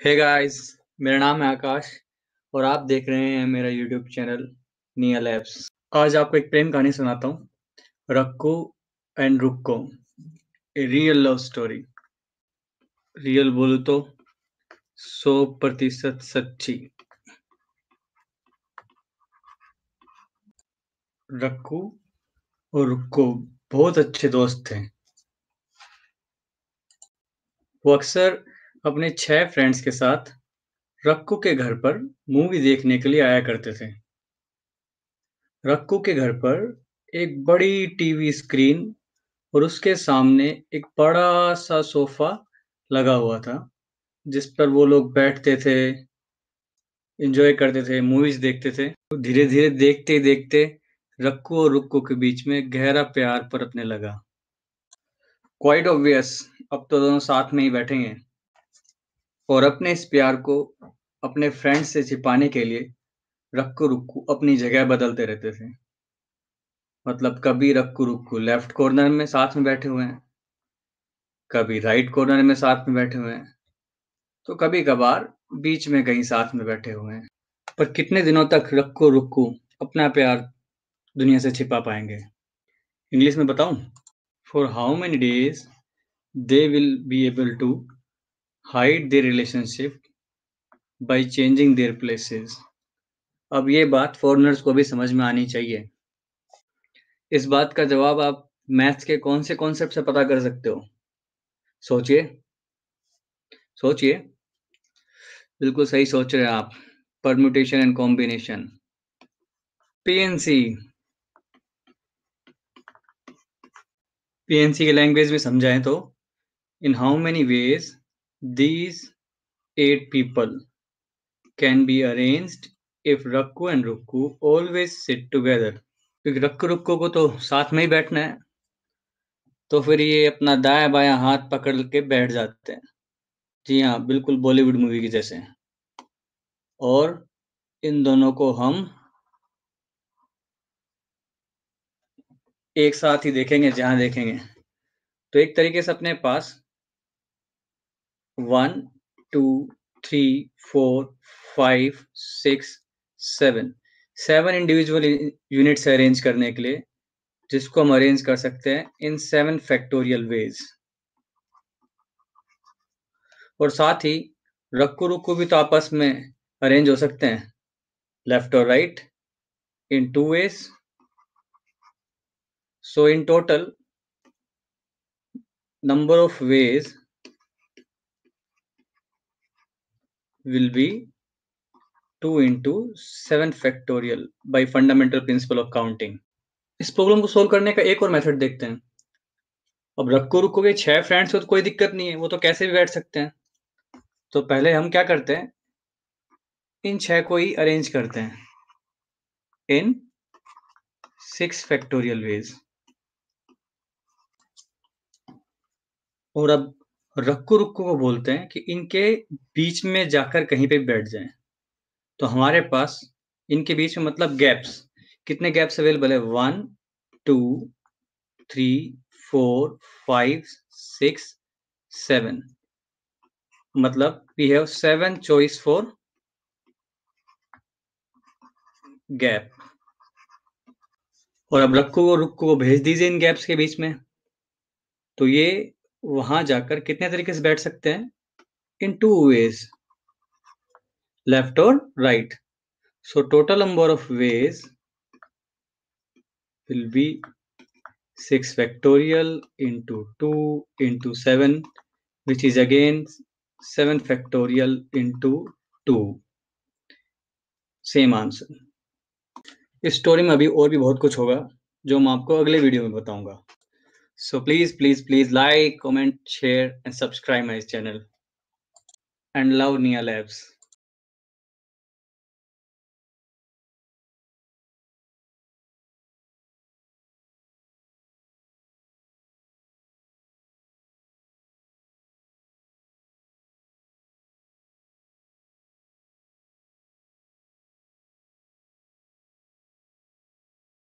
Hey guys मेरा नाम है आकाश और आप देख रहे हैं मेरा यूट्यूब चैनल निया लैब्स आज आपको एक प्रेम कहानी सुनाता हूँ, Rakko and Rukko. A real love story real बोलू तो सौ प्रतिशत सच्ची। रक्कू और रुक्को बहुत अच्छे दोस्त थे। वो अक्सर अपने छह फ्रेंड्स के साथ रक्कू के घर पर मूवी देखने के लिए आया करते थे। रक्कू के घर पर एक बड़ी टीवी स्क्रीन और उसके सामने एक बड़ा सा सोफा लगा हुआ था, जिस पर वो लोग बैठते थे एंजॉय करते थे मूवीज़ देखते थे। धीरे धीरे देखते देखते रक्कू और रुक्कू के बीच में गहरा प्यार पर अपने लगा। क्वाइट ऑब्वियस अब तो दोनों साथ में ही बैठेंगे। और अपने इस प्यार को अपने फ्रेंड से छिपाने के लिए रक्कू रुक्कू अपनी जगह बदलते रहते थे। मतलब कभी रक्कू रुक्कू लेफ़्ट कॉर्नर में साथ में बैठे हुए हैं, कभी राइट कॉर्नर में साथ में बैठे हुए हैं तो कभी कभार बीच में कहीं साथ में बैठे हुए हैं। पर कितने दिनों तक रक्कू रुक्कू अपना प्यार दुनिया से छिपा पाएँगे? इंग्लिश में बताऊँ? For how many days they will be able to hide their relationship by changing their places अब ये बात फॉरनर्स को भी समझ में आनी चाहिए। इस बात का जवाब आप मैथ्स के कौन से कॉन्सेप्ट से पता कर सकते हो? सोचिए। सोचिए। बिल्कुल सही सोच रहे हैं आप। Permutation and combination PNC PNC के लैंग्वेज में समझाएँ तो। In how many ways These eight people can be arranged if Rakku and Rukku always sit together. क्योंकि रक्कू रुक्को को तो साथ में ही बैठना है तो फिर ये अपना दाया बाया हाथ पकड़ के बैठ जाते हैं। जी हाँ बिल्कुल बॉलीवुड मूवी की जैसे और इन दोनों को हम एक साथ ही देखेंगे, जहाँ देखेंगे। तो एक तरीके से अपने पास one, two, three, four, five, six, seven. Seven individual units arrange करने के लिए, जिसको हम अरेंज कर सकते हैं इन सेवन फैक्टोरियल वेज और साथ ही, रक्कू रुक्कू भी तो आपस में अरेंज हो सकते हैं। लेफ़्ट और right in two ways so in total number of ways will be 2 into 7 factorial by fundamental principle of counting. इस प्रॉब्लम को सोल्व करने का एक और मेथड देखते हैं। अब रक्को रुक्को के छह फ्रेंड्स हो तो कोई दिक्कत नहीं है, वो तो कैसे भी बैठ सकते हैं। तो पहले हम क्या करते हैं? इन छह को ही अरेंज करते हैं। इन सिक्स फैक्टोरियल वेज और अब रक्कू रुक्कू को बोलते हैं कि इनके बीच में जाकर कहीं पे बैठ जाएँ। तो हमारे पास इनके बीच में मतलब गैप्स कितने गैप्स अवेलेबल है? One two three four five six seven मतलब we have seven choice for gap और अब रक्कू को रुक्कू को भेज दीजिए इन गैप्स के बीच में। तो ये वहाँ जाकर कितने तरीके से बैठ सकते हैं? इन टू वेज लेफ़्ट और right so total number of ways will be six factorial into two into seven which is again seven factorial into two same answer इस स्टोरी में अभी और भी बहुत कुछ होगा, जो मैं आपको अगले वीडियो में बताऊँगा। So please, please, please like, comment, share, and subscribe my channel. And love Nia Labs.